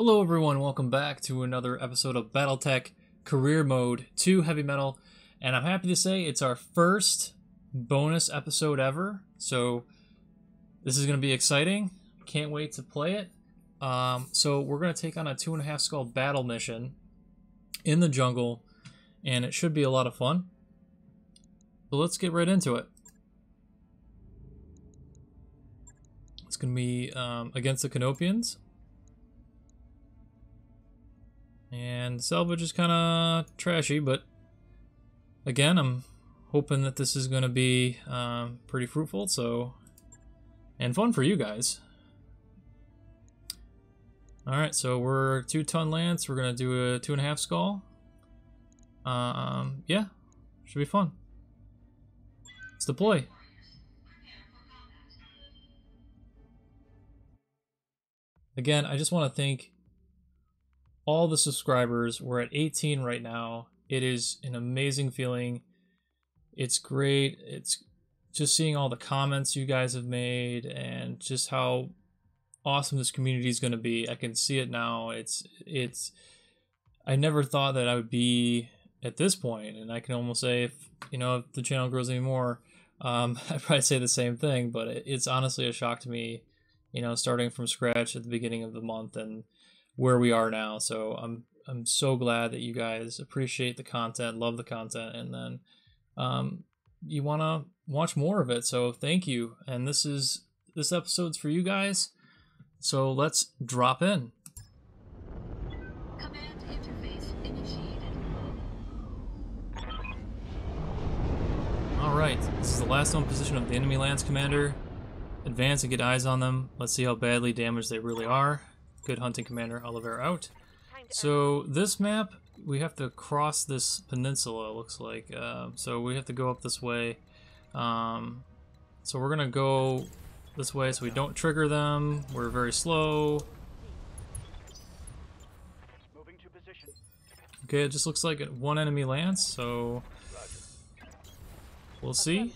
Hello everyone, welcome back to another episode of Battletech Career Mode 2 Heavy Metal. And I'm happy to say it's our first bonus episode ever. So this is going to be exciting. Can't wait to play it. Um, so we're going to take on a two and a half skull battle mission in the jungle. And it should be a lot of fun. So let's get right into it. It's going to be um, against the Canopians. And salvage is kind of trashy, but again, I'm hoping that this is going to be um, pretty fruitful, so and fun for you guys. All right, so we're two ton lance. We're gonna do a two and a half skull. Um, yeah, should be fun. Let's deploy. Again, I just want to thank all the subscribers. We're at 18 right now. It is an amazing feeling. It's great. It's just seeing all the comments you guys have made and just how awesome this community is going to be. I can see it now. It's it's I never thought that I would be at this point and I can almost say if you know if the channel grows any more um, I'd probably say the same thing, but it's honestly a shock to me, you know, starting from scratch at the beginning of the month and where we are now. So I'm I'm so glad that you guys appreciate the content, love the content, and then um, you want to watch more of it. So thank you. And this is this episode's for you guys. So let's drop in. Command interface initiated. All right, this is the last known position of the enemy lance commander. Advance and get eyes on them. Let's see how badly damaged they really are. Good hunting commander, Oliver out. So this map, we have to cross this peninsula, looks like. Uh, so we have to go up this way. Um, so we're gonna go this way so we don't trigger them. We're very slow. Moving to position. Okay, it just looks like one enemy lance, so we'll see.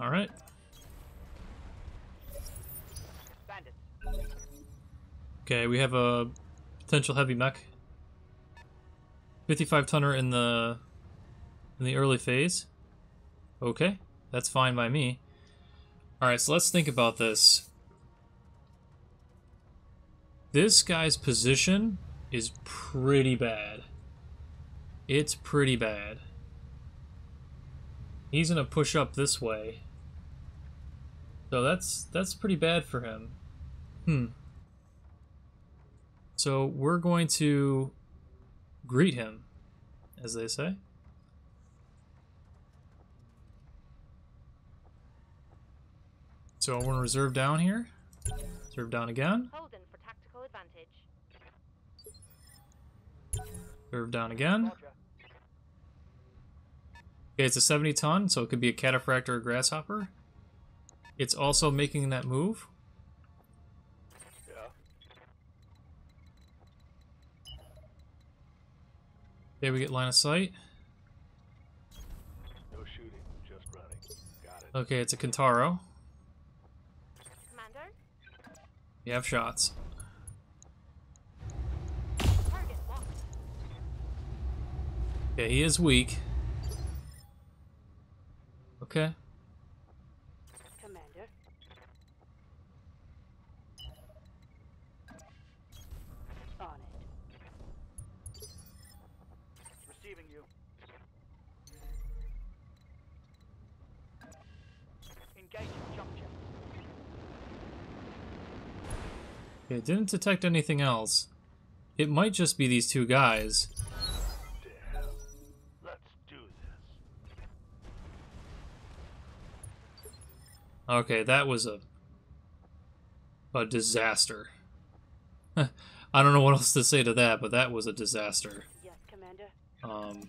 All right. Okay, we have a potential heavy mech. 55 tonner in the in the early phase. Okay, that's fine by me. All right, so let's think about this. This guy's position is pretty bad. It's pretty bad. He's gonna push up this way. So that's that's pretty bad for him. Hmm. So we're going to greet him, as they say. So I want to reserve down here. Reserve down again. Holden for tactical advantage. Reserve down again. Okay, it's a 70 ton, so it could be a cataphract or a grasshopper. It's also making that move. Yeah. Okay, we get line of sight. No shooting, just running. Got it. Okay, it's a Kintaro. Commander, You have shots. target locked. Okay, he is weak. Okay. Commander, on it. Receiving you. Engaging juncture. Okay, didn't detect anything else. It might just be these two guys. Damn. Let's do this. Okay, that was a a disaster. I don't know what else to say to that, but that was a disaster. Yes, Commander, Um,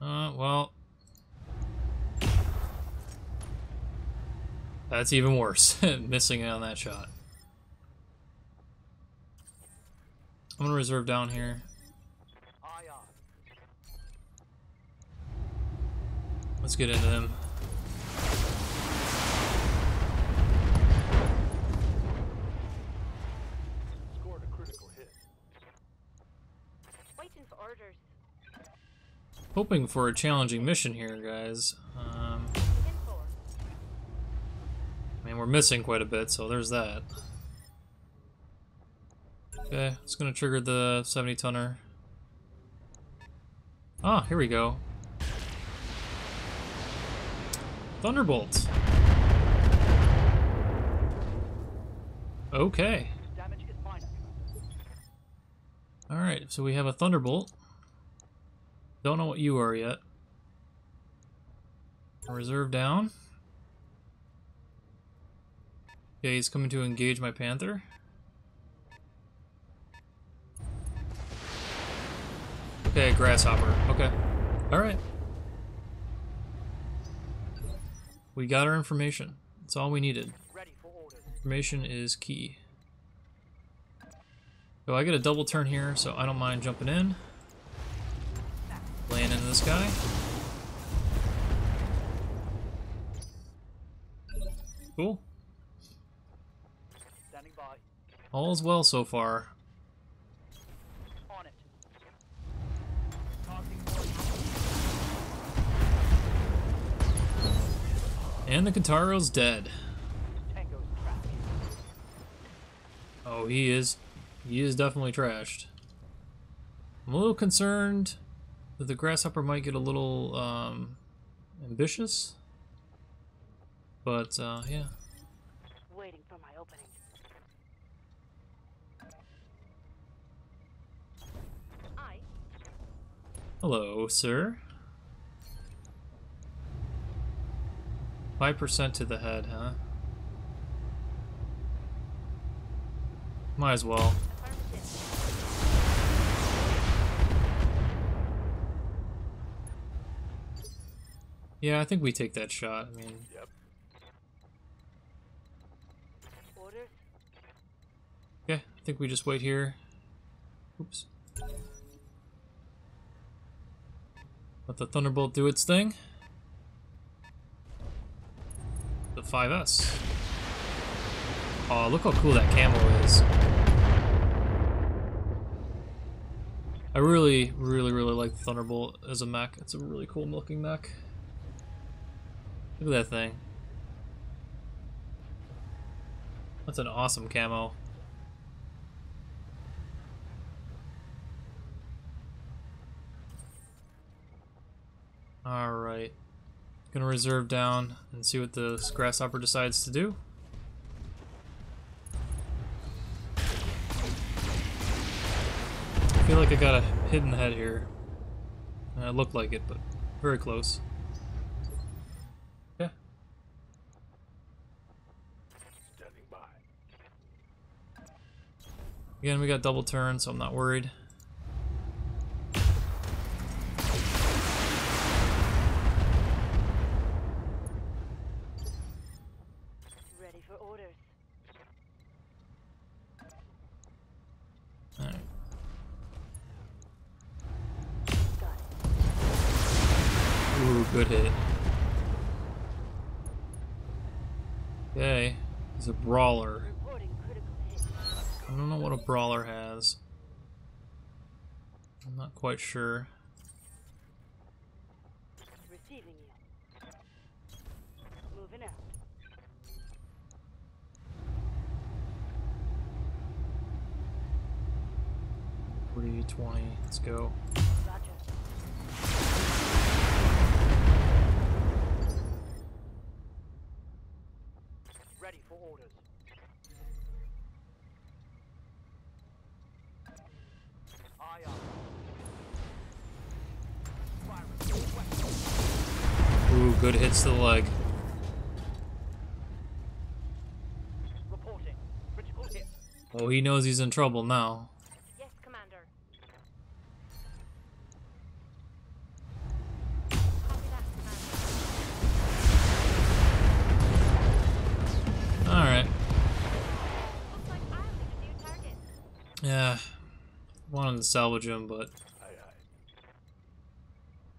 it. uh, well, that's even worse. Missing on that shot. I'm gonna reserve down here. Aye, aye. Let's get into them. Scored a critical hit. Waiting for orders. Hoping for a challenging mission here, guys. Um, Mean, we're missing quite a bit, so there's that. Okay, it's gonna trigger the 70 tonner. Ah, here we go. Thunderbolt. Okay. Alright, so we have a Thunderbolt. Don't know what you are yet. Reserve down. Okay, he's coming to engage my Panther. Okay, Grasshopper. Okay. Alright. We got our information. That's all we needed. Information is key. So I get a double turn here, so I don't mind jumping in. Laying into this guy. Cool. Standing by. All's well so far. And the Kintaro's dead. Oh, he is. He is definitely trashed. I'm a little concerned that the Grasshopper might get a little um, ambitious. But, uh, yeah. Waiting for my opening. I. Hello, sir. 5% to the head, huh? Might as well. Yeah, I think we take that shot. I mean, Yep. Orders. yeah, I think we just wait here. Oops. Let the Thunderbolt do its thing. The 5S. Oh, look how cool that camo is. I really, really, really like the Thunderbolt as a mech. It's a really cool looking mech. Look at that thing. That's an awesome camo. Alright. Gonna reserve down and see what this grasshopper decides to do. I feel like I got a hit in the head here. Uh, it looked like it, but very close. Yeah. Standing by. Again, we got double turn, so I'm not worried. Ready for orders. Alright. Got it. Ooh. Okay. He's a brawler. I don't know what a brawler has. I'm not quite sure. Moving out. Forty, twenty. Let's go. Ooh, good hits to the leg. Reporting. Oh, he knows he's in trouble now. Yes, Commander. That, Commander. Alright. Like I have a new target. Yeah. Wanted to salvage him, but Aye, aye.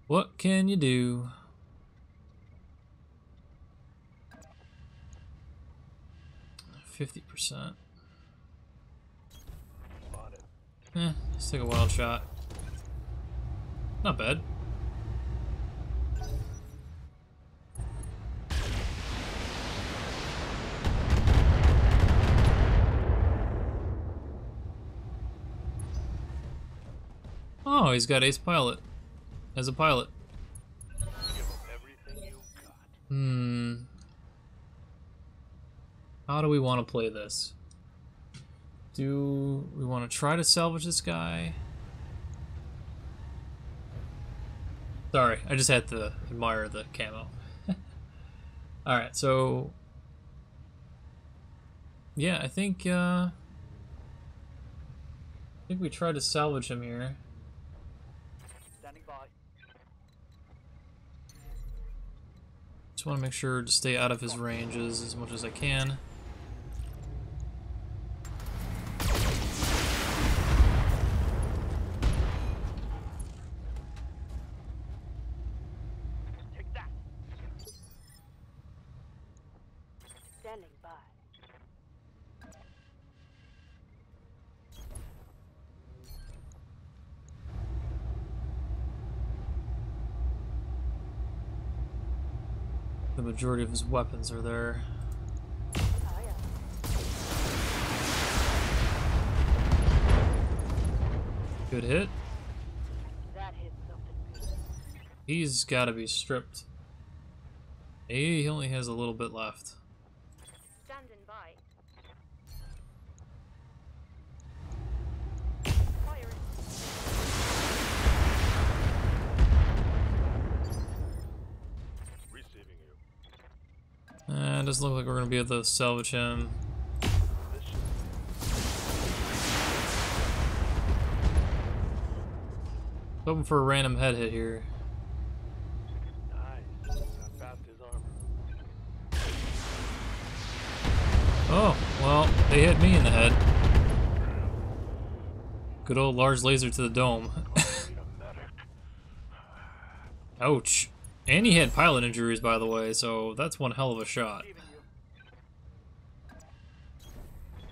what can you do? 50%. On it. Eh, let's take a wild shot. Not bad. Oh, he's got ace pilot as a pilot. Give 'em everything you got. Hmm. How do we want to play this? Do we want to try to salvage this guy? Sorry, I just had to admire the camo. Alright, so. Yeah, I think, uh. I think we try to salvage him here. Just want to make sure to stay out of his ranges as much as I can. Take that. Standing by. The majority of his weapons are there. Good hit. He's got to be stripped. He only has a little bit left. Standing by. Firing. Receiving you. Uh, it doesn't look like we're gonna be able to salvage him. Hoping for a random head hit here. Oh, well, they hit me in the head. Good old large laser to the dome. Ouch. And he had pilot injuries, by the way, so that's one hell of a shot. Receiving you.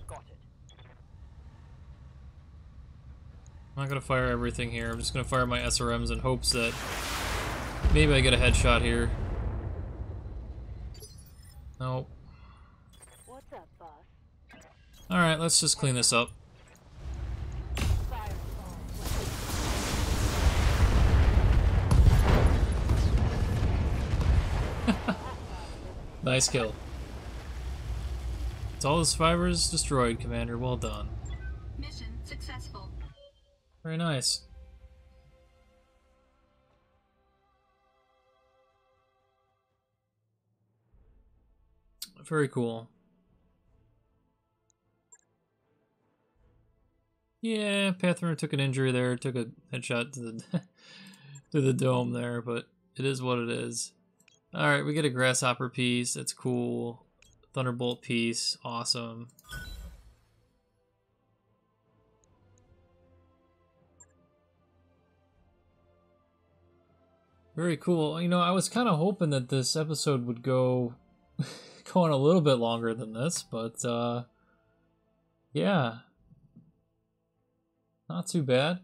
Got it. I'm not gonna fire everything here. I'm just gonna fire my SRMs in hopes that maybe I get a headshot here. Nope. What's up, boss? Alright, let's just clean this up. Nice kill. It's all the survivors destroyed, Commander. Well done. Mission successful. Very nice. Very cool. Yeah, Pathfinder took an injury there, took a headshot to the to the dome there, but it is what it is. All right, we get a grasshopper piece. That's cool. Thunderbolt piece, awesome. Very cool. You know, I was kind of hoping that this episode would go go on a little bit longer than this, but uh yeah. Not too bad.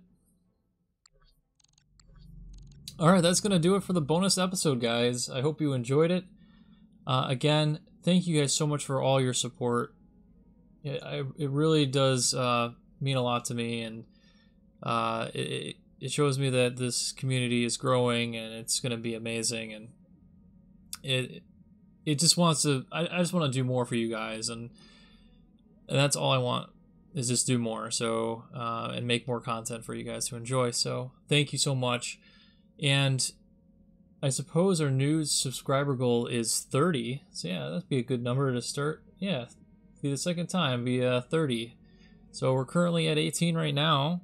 All right, that's going to do it for the bonus episode, guys. I hope you enjoyed it. Uh, again, thank you guys so much for all your support. It, I, it really does uh, mean a lot to me, and uh, it, it shows me that this community is growing and it's going to be amazing. And it it just wants to. I, I just want to do more for you guys, and and that's all I want is just do more. So uh, and make more content for you guys to enjoy. So thank you so much. And I suppose our new subscriber goal is 30. So yeah, that'd be a good number to start. Yeah, be the second time, be uh, 30. So we're currently at 18 right now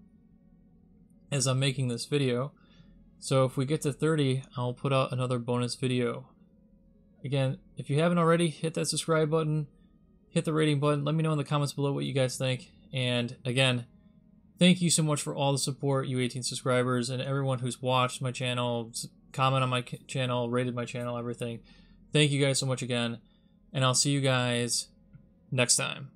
as I'm making this video. So if we get to 30, I'll put out another bonus video. Again, if you haven't already, hit that subscribe button, hit the rating button. Let me know in the comments below what you guys think. And again, thank you so much for all the support, you 18 subscribers, and everyone who's watched my channel, comment on my channel, rated my channel, everything. Thank you guys so much again, and I'll see you guys next time.